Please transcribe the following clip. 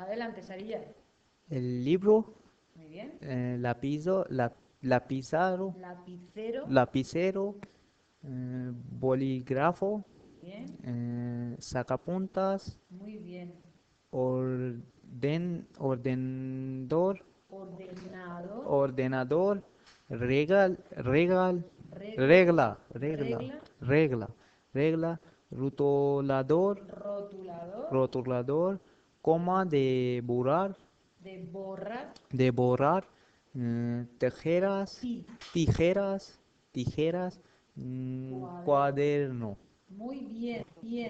Adelante, Sarilla. El libro, Muy bien. eh, lapizo, la, lapizaro, Lapicero. lapicero, eh, bolígrafo, Bien. eh, sacapuntas, Muy bien. orden, ordenador, Ordenador. ordenador, regal, regal, regla, regla, regla, Regla. regla, regla, rotulador, Rotulador. rotulador, coma de borrar, De borrar. de borrar, tijeras, Sí. tijeras, tijeras, mm, cuaderno. Muy bien. Bien.